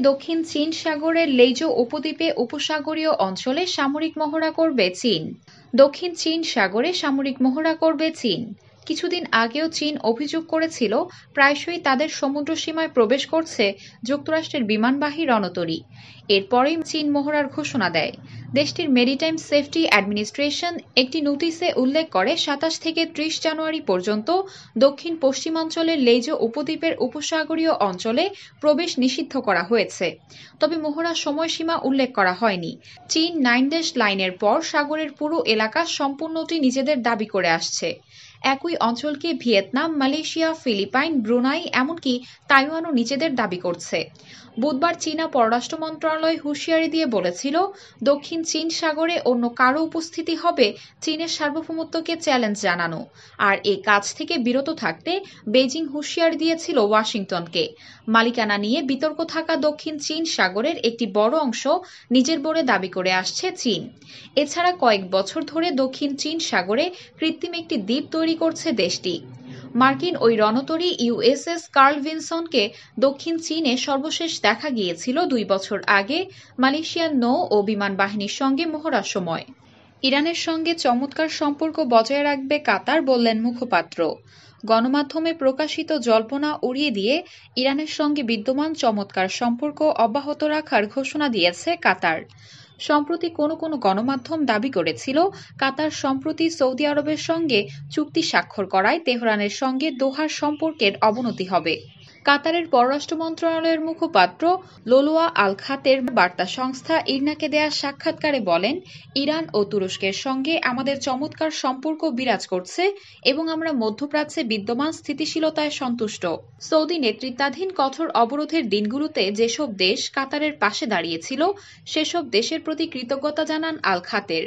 দক্ষিণ চীন সাগরের লেজো উপদ্বীপে উপসাগরীয় অঞ্চলে সামরিক মহড়া করবে চীন। দক্ষিণ চীন সাগরে সামরিক মহড়া করবে চীন। কিছুদিন আগেও চীন অভিযোগ করেছিল, প্রায়শই তাদের সমুদ্র সীমায় প্রবেশ করছে যুক্তরাষ্ট্রের বিমানবাহী রণতরী। এরপরেই চীন মহড়ার ঘোষণা দেয়। দেশটির মেরিটাইম সেফটি অ্যাডমিনিস্ট্রেশন একটি নোটিশে উল্লেখ করে, সাতাশ থেকে ত্রিশ জানুয়ারি পর্যন্ত দক্ষিণ পশ্চিমাঞ্চলের লেজো উপদ্বীপের উপসাগরীয় অঞ্চলে প্রবেশ নিষিদ্ধ করা হয়েছে। তবে মহড়ার সময়সীমা উল্লেখ করা হয়নি। চীন নাইন ড্যাশ লাইনের পর সাগরের পুরো এলাকা সম্পূর্ণটি নিজেদের দাবি করে আসছে। একই অঞ্চলকে ভিয়েতনাম মালয়েশিয়া ফিলিপাইন ব্রুনাই এমনকি তাইওয়ানও নিজেদের দাবি করছে। বুধবার চীনা পররাষ্ট্র মন্ত্রণালয় হুঁশিয়ারি দিয়ে বলেছিল, দক্ষিণ চীন সাগরে অন্য কারও উপস্থিতি হবে চীনের সার্বভৌমত্বকে চ্যালেঞ্জ জানানো। আর এই কাজ থেকে বিরত থাকতে বেজিং হুঁশিয়ারি দিয়েছিল ওয়াশিংটনকে। মালিকানা নিয়ে বিতর্ক থাকা দক্ষিণ চীন সাগরের একটি বড় অংশ নিজের বলে দাবি করে আসছে চীন। এছাড়া কয়েক বছর ধরে দক্ষিণ চীন সাগরে কৃত্রিম একটি দ্বীপ তৈরি করছে দেশটি। মার্কিন ওই রণতরী ইউএসএস কার্ল ভিনসনকে দক্ষিণ চীনে সর্বশেষ দেখা গিয়েছিল দুই বছর আগে মালয়েশিয়ার নৌ ও বিমান বাহিনীর সঙ্গে মহড়ার সময় ইরানের সঙ্গে চমৎকার সম্পর্ক বজায় রাখবে কাতার বললেন মুখপাত্র। গণমাধ্যমে প্রকাশিত জল্পনা উড়িয়ে দিয়ে ইরানের সঙ্গে বিদ্যমান চমৎকার সম্পর্ক অব্যাহত রাখার ঘোষণা দিয়েছে কাতার। সম্প্রতি কোনো কোনো গণমাধ্যম দাবি করেছিল, কাতার সম্প্রতি সৌদি আরবের সঙ্গে চুক্তি স্বাক্ষর করায় তেহরানের সঙ্গে দোহার সম্পর্কের অবনতি হবে। কাতারের পররাষ্ট্র মন্ত্রণালয়ের মুখপাত্র লোলোয়া আল খাতের বার্তা সংস্থা ইরনাকে দেয়া সাক্ষাৎকারে বলেন, ইরান ও তুরস্কের সঙ্গে আমাদের চমৎকার সম্পর্ক বিরাজ করছে এবং আমরা মধ্যপ্রাচ্যে বিদ্যমান স্থিতিশীলতায় সন্তুষ্ট। সৌদি নেতৃত্বাধীন কঠোর অবরোধের দিনগুলোতে যেসব দেশ কাতারের পাশে দাঁড়িয়েছিল, সেসব দেশের প্রতি কৃতজ্ঞতা জানান আল খাতের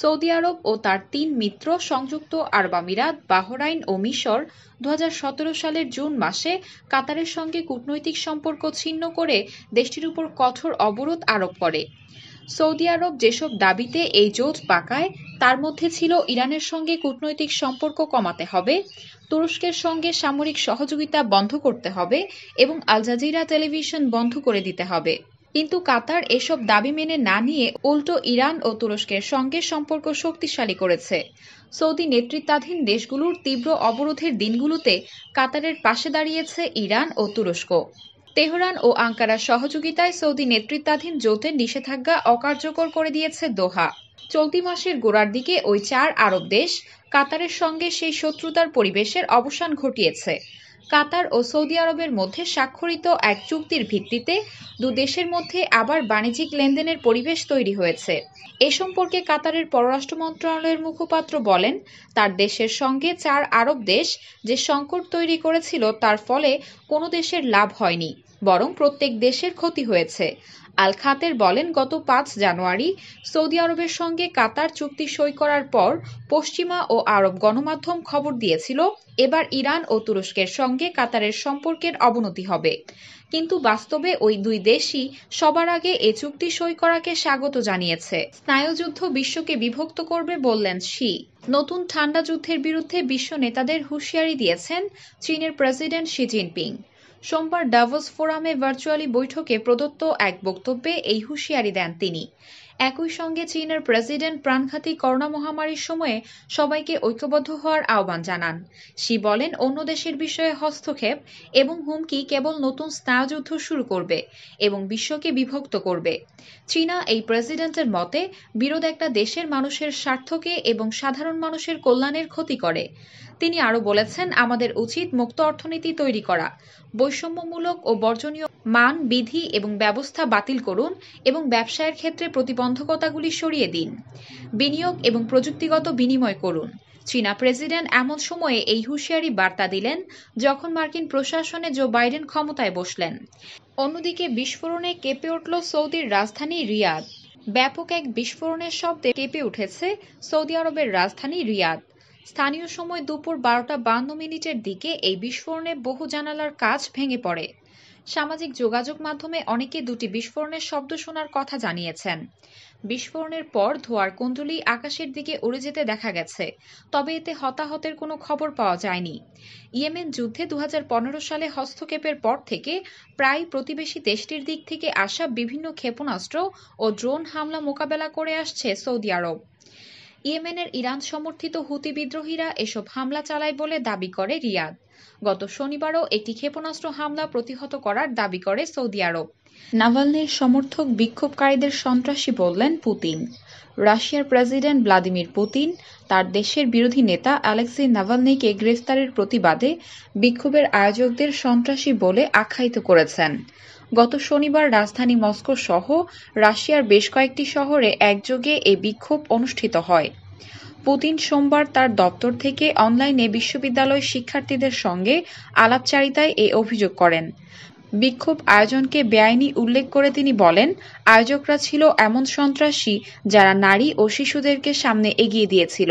সৌদি আরব ও তার তিন মিত্র সংযুক্ত আরব আমিরাত, বাহরাইন ও মিশর দু হাজার সতেরো সালের জুন মাসে কাতারের সঙ্গে কূটনৈতিক সম্পর্ক ছিন্ন করে দেশটির উপর কঠোর অবরোধ আরোপ করে। সৌদি আরব যেসব দাবিতে এই জোট পাকায়, তার মধ্যে ছিল ইরানের সঙ্গে কূটনৈতিক সম্পর্ক কমাতে হবে, তুরস্কের সঙ্গে সামরিক সহযোগিতা বন্ধ করতে হবে এবং আল জাজিরা টেলিভিশন বন্ধ করে দিতে হবে। কিন্তু কাতার এসব দাবি মেনে না নিয়ে উল্টো ইরান ও তুরস্কের সঙ্গে সম্পর্ক শক্তিশালী করেছে। সৌদি নেতৃত্বাধীন দেশগুলোর তীব্র অবরোধের দিনগুলোতে কাতারের পাশে দাঁড়িয়েছে ইরান ও তুরস্ক। তেহরান ও আঙ্কারার সহযোগিতায় সৌদি নেতৃত্বাধীন জোটের নিষেধাজ্ঞা অকার্যকর করে দিয়েছে দোহা। চলতি মাসের গোড়ার দিকে ওই চার আরব দেশ কাতারের সঙ্গে সেই শত্রুতার পরিবেশের অবসান ঘটিয়েছে। কাতার ও সৌদি আরবের মধ্যে স্বাক্ষরিত এক চুক্তির ভিত্তিতে দু দেশের মধ্যে আবার বাণিজ্যিক লেনদেনের পরিবেশ তৈরি হয়েছে। এ সম্পর্কে কাতারের পররাষ্ট্র মন্ত্রণালয়ের মুখপাত্র বলেন, তার দেশের সঙ্গে চার আরব দেশ যে সংকট তৈরি করেছিল তার ফলে কোনো দেশের লাভ হয়নি। বরং প্রত্যেক দেশের ক্ষতি হয়েছে। আল খাতের বলেন, গত পাঁচ জানুয়ারি সৌদি আরবের সঙ্গে কাতার চুক্তি সই করার পর পশ্চিমা ও আরব গণমাধ্যম খবর দিয়েছিল, এবার ইরান ও তুরস্কের সঙ্গে কাতারের সম্পর্কের অবনতি হবে। কিন্তু বাস্তবে ওই দুই দেশই সবার আগে এ চুক্তি সই করাকে স্বাগত জানিয়েছে। স্নায়ুযুদ্ধ বিশ্বকে বিভক্ত করবে বললেন শি। নতুন ঠান্ডা যুদ্ধের বিরুদ্ধে বিশ্ব নেতাদের হুঁশিয়ারি দিয়েছেন চীনের প্রেসিডেন্ট শি জিনপিং। সোমবার ডাভোস ফোরামে ভার্চুয়ালি বৈঠকে প্রদত্ত এক বক্তব্যে এই হুঁশিয়ারি দেন তিনি। একই সঙ্গে চীনের প্রেসিডেন্ট প্রাণঘাতী করোনা মহামারীর সময়ে সবাইকে ঐক্যবদ্ধ হওয়ার আহ্বান জানান। শি বলেন, অন্য দেশের বিষয়ে হস্তক্ষেপ এবং হুমকি কেবল নতুন স্নায়ুযুদ্ধ শুরু করবে এবং বিশ্বকে বিভক্ত করবে। চীনা এই প্রেসিডেন্টের মতে, বিরোধ একটা দেশের মানুষের স্বার্থকে এবং সাধারণ মানুষের কল্যাণের ক্ষতি করে। তিনি আরও বলেছেন, আমাদের উচিত মুক্ত অর্থনীতি তৈরি করা। বৈষম্যমূলক ও বর্জনীয় মান, বিধি এবং ব্যবস্থা বাতিল করুন এবং ব্যবসায়ের ক্ষেত্রে প্রতিবন্ধকতাগুলি সরিয়ে দিন। বিনিয়োগ এবং প্রযুক্তিগত বিনিময় করুন। চীনা প্রেসিডেন্ট এমন সময়ে এই হুঁশিয়ারি বার্তা দিলেন, যখন মার্কিন প্রশাসনে জো বাইডেন ক্ষমতায় বসলেন। অন্যদিকে বিস্ফোরণে কেঁপে উঠল সৌদির রাজধানী রিয়াদ। ব্যাপক এক বিস্ফোরণের শব্দে কেঁপে উঠেছে সৌদি আরবের রাজধানী রিয়াদ। স্থানীয় সময় দুপুর বারোটা বান্ন মিনিটের দিকে এই বিস্ফোরণে বহু জানালার কাজ ভেঙে পড়ে। সামাজিক যোগাযোগ মাধ্যমে অনেকে দুটি বিস্ফোরণের শব্দ শোনার কথা জানিয়েছেন। বিস্ফোরণের পর ধোঁয়ার কুণ্ডলী আকাশের দিকে উড়ে যেতে দেখা গেছে, তবে এতে হতাহতের কোনো খবর পাওয়া যায়নি। ইয়েমেন যুদ্ধে দু হাজার পনেরো সালে হস্তক্ষেপের পর থেকে প্রায় প্রতিবেশী দেশটির দিক থেকে আসা বিভিন্ন ক্ষেপণাস্ত্র ও ড্রোন হামলা মোকাবেলা করে আসছে সৌদি আরব। ইয়েমেনের ইরান সমর্থিত হুতি বিদ্রোহীরা এসব হামলা চালায় বলে দাবি করে রিয়াদ। গত শনিবারও একটি ক্ষেপণাস্ত্র হামলা প্রতিহত করার দাবি করে সৌদি আরব। নাভালনির সমর্থক বিক্ষোভকারীদের সন্ত্রাসী বললেন পুতিন। রাশিয়ার প্রেসিডেন্ট ভ্লাদিমির পুতিন, তার দেশের বিরোধী নেতা অ্যালেক্সি নাভালনিকে গ্রেফতারের প্রতিবাদে বিক্ষোভের আয়োজকদের সন্ত্রাসী বলে আখ্যায়িত করেছেন। গত শনিবার রাজধানী মস্কো সহ রাশিয়ার বেশ কয়েকটি শহরে একযোগে এই বিক্ষোভ অনুষ্ঠিত হয়। পুতিন সোমবার তার দপ্তর থেকে অনলাইনে বিশ্ববিদ্যালয় শিক্ষার্থীদের সঙ্গে আলাপচারিতায় এই অভিযোগ করেন। বিক্ষোভ আয়োজনকে বেআইনি উল্লেখ করে তিনি বলেন, আয়োজকরা ছিল এমন সন্ত্রাসী যারা নারী ও শিশুদেরকে সামনে এগিয়ে দিয়েছিল।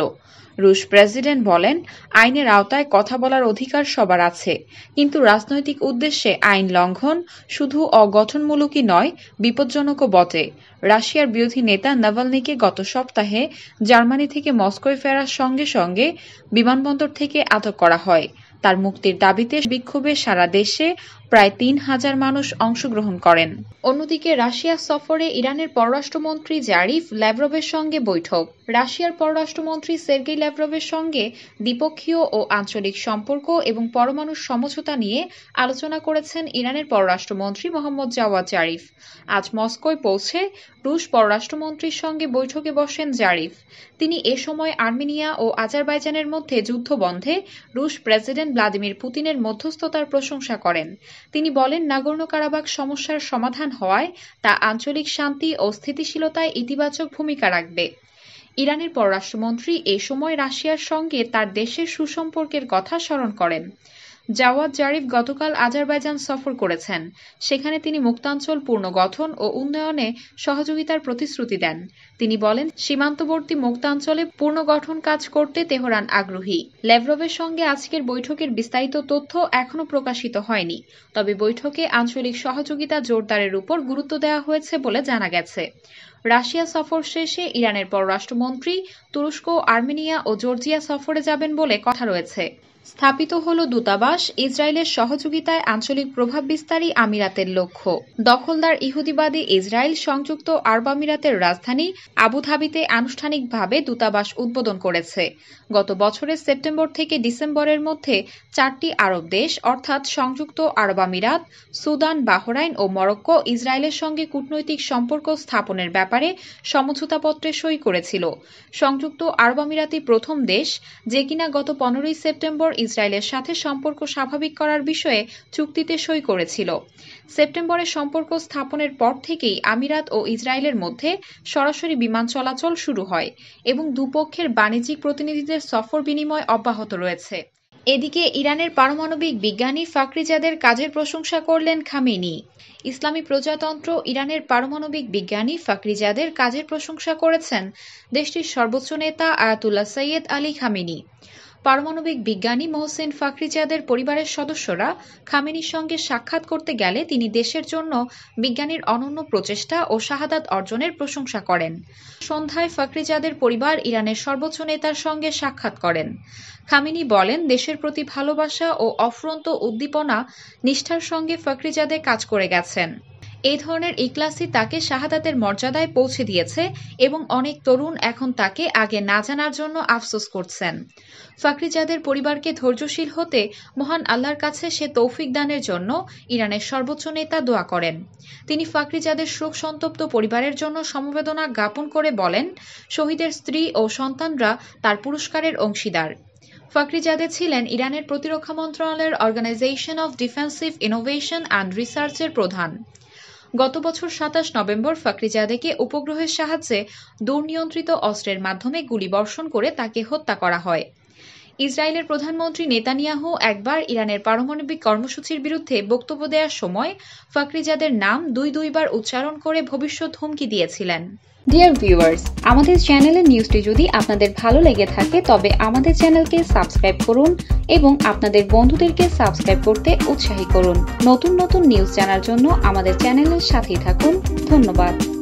রুশ প্রেসিডেন্ট বলেন, আইনের আওতায় কথা বলার অধিকার সবার আছে, কিন্তু রাজনৈতিক উদ্দেশ্যে আইন লঙ্ঘন শুধু অগঠনমূলকই নয়, বিপজ্জনকও বটে। রাশিয়ার বিরোধী নেতা নাভালনিকে গত সপ্তাহে জার্মানি থেকে মস্কোয় ফেরার সঙ্গে সঙ্গে বিমানবন্দর থেকে আটক করা হয়। তার মুক্তির দাবিতে বিক্ষোভে সারা দেশে প্রায় তিন হাজার মানুষ অংশগ্রহণ করেন। অন্যদিকে রাশিয়া সফরে ইরানের পররাষ্ট্রমন্ত্রী জারিফ ল্যাভরভের সঙ্গে বৈঠক। রাশিয়ার পররাষ্ট্রমন্ত্রী সের্গেই ল্যাভরভের সঙ্গে দ্বিপক্ষীয় ও আঞ্চলিক সম্পর্ক এবং পরমাণু সমঝোতা নিয়ে আলোচনা করেছেন ইরানের পররাষ্ট্রমন্ত্রী মোহাম্মদ জাওয়াদ জারিফ। আজ মস্কোয় পৌঁছে রুশ পররাষ্ট্রমন্ত্রীর সঙ্গে বৈঠকে বসেন জারিফ। তিনি এ সময় আর্মেনিয়া ও আজারবাইজানের মধ্যে যুদ্ধ বন্ধে রুশ প্রেসিডেন্ট ভ্লাদিমির পুতিনের মধ্যস্থতার প্রশংসা করেন। তিনি বলেন নাগর্ণ কারাবাক সমস্যার সমাধান হওয়ায় তা আঞ্চলিক শান্তি ও স্থিতিশীলতায় ইতিবাচক ভূমিকা রাখবে। ইরানের পররাষ্ট্রমন্ত্রী এ সময় রাশিয়ার সঙ্গে তার দেশের সুসম্পর্কের কথা স্মরণ করেন। জাওয়াদ জারিফ গতকাল আজারবাইজান সফর করেছেন। সেখানে তিনি মুক্তাঞ্চল পুনর্গঠন ও উন্নয়নে সহযোগিতার প্রতিশ্রুতি দেন। তিনি বলেন, সীমান্তবর্তী মুক্তাঞ্চলে পুনর্গঠন কাজ করতে তেহরান আগ্রহী। লেভরভের সঙ্গে আজকের বৈঠকের বিস্তারিত তথ্য এখনও প্রকাশিত হয়নি। তবে বৈঠকে আঞ্চলিক সহযোগিতা জোরদারের উপর গুরুত্ব দেওয়া হয়েছে বলে জানা গেছে। রাশিয়া সফর শেষে ইরানের পররাষ্ট্রমন্ত্রী তুরস্ক আর্মেনিয়া ও জর্জিয়া সফরে যাবেন বলে কথা রয়েছে। স্থাপিত হল দূতাবাস, ইসরায়েলের সহযোগিতায় আঞ্চলিক প্রভাব বিস্তারী আমিরাতের লক্ষ্য। দখলদার ইহুদিবাদী ইসরায়েল সংযুক্ত আরব আমিরাতের রাজধানী আবুধাবিতে আনুষ্ঠানিকভাবে দূতাবাস উদ্বোধন করেছে। গত বছরের সেপ্টেম্বর থেকে ডিসেম্বরের মধ্যে চারটি আরব দেশ, অর্থাৎ সংযুক্ত আরব আমিরাত, সুদান, বাহরাইন ও মরক্কো, ইসরায়েলের সঙ্গে কূটনৈতিক সম্পর্ক স্থাপনের ব্যাপারে সমঝোতাপত্রে সই করেছিল। সংযুক্ত আরব আমিরাতই প্রথম দেশ, যে কিনা গত পনেরোই সেপ্টেম্বর ইসরায়েলের সাথে সম্পর্ক স্বাভাবিক করার বিষয়ে চুক্তিতে সই করেছিল। সেপ্টেম্বরে সম্পর্ক স্থাপনের পর থেকেই আমিরাত ও ইসরায়েলের মধ্যে সরাসরি বিমান চলাচল শুরু হয় এবং দুপক্ষের বাণিজ্যিক প্রতিনিধিদের সফর বিনিময় অব্যাহত রয়েছে। এদিকে ইরানের পারমাণবিক বিজ্ঞানী ফাকরিজাদের কাজের প্রশংসা করলেন খামেনি। ইসলামী প্রজাতন্ত্র ইরানের পারমাণবিক বিজ্ঞানী ফাকরিজাদের কাজের প্রশংসা করেছেন দেশটির সর্বোচ্চ নেতা আয়াতুল্লাহ সৈয়দ আলী খামেনি। পারমাণবিক বিজ্ঞানী মোহসেন ফাকরিজাদের পরিবারের সদস্যরা খামেনির সঙ্গে সাক্ষাৎ করতে গেলে তিনি দেশের জন্য বিজ্ঞানীর অনন্য প্রচেষ্টা ও শাহাদাত অর্জনের প্রশংসা করেন। সন্ধ্যায় ফাকরিজাদের পরিবার ইরানের সর্বোচ্চ নেতার সঙ্গে সাক্ষাৎ করেন। খামিনি বলেন, দেশের প্রতি ভালোবাসা ও অফুরন্ত উদ্দীপনা নিষ্ঠার সঙ্গে ফাকরিজাদে কাজ করে গেছেন। এই ধরনের ইকলাসই তাকে শাহাদাতের মর্যাদায় পৌঁছে দিয়েছে এবং অনেক তরুণ এখন তাকে আগে না জানার জন্য আফসোস করছেন। ফাকরিজাদের পরিবারকে ধৈর্যশীল হতে মহান আল্লাহর কাছে সে তৌফিক দানের জন্য ইরানের সর্বোচ্চ নেতা দোয়া করেন। তিনি ফাকরিজাদের শোক সন্তপ্ত পরিবারের জন্য সমবেদনা জ্ঞাপন করে বলেন, শহীদের স্ত্রী ও সন্তানরা তার পুরস্কারের অংশীদার। ফাকরিজাদে ছিলেন ইরানের প্রতিরক্ষা মন্ত্রণালয়ের organisation of defensive innovation and রিসার্চের প্রধান। গত বছর সাতাশ নভেম্বর ফাকরিজাদেকে উপগ্রহের সাহায্যে দুর্নিয়ন্ত্রিত অস্ত্রের মাধ্যমে গুলিবর্ষণ করে তাকে হত্যা করা হয়। ইসরায়েলের প্রধানমন্ত্রী নেতানিয়াহু একবার ইরানের পারমাণবিক কর্মসূচির বিরুদ্ধে বক্তব্য দেওয়ার সময় ফাকরিজাদের নাম দুই দুইবার উচ্চারণ করে ভবিষ্যৎ হুমকি দিয়েছিলেন। ডিয়ার ভিউয়ার্স আমাদের চ্যানেলের নিউজটি যদি আপনাদের ভালো লেগে থাকে, তবে আমাদের চ্যানেলকে সাবস্ক্রাইব করুন এবং আপনাদের বন্ধুদেরকে সাবস্ক্রাইব করতে উৎসাহী করুন। নতুন নতুন নিউজ জানার জন্য আমাদের চ্যানেলের সাথেই থাকুন। ধন্যবাদ।